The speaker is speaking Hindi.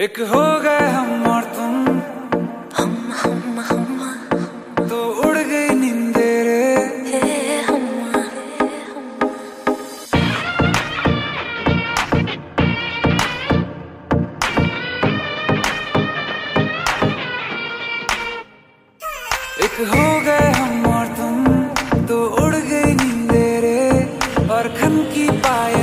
एक हो गए हम और तुम। हम हम हम। तो उड़ गई निंदेरे। हम। एक हो गए हम और तुम। तो उड़ गई निंदेरे। और खन की पाया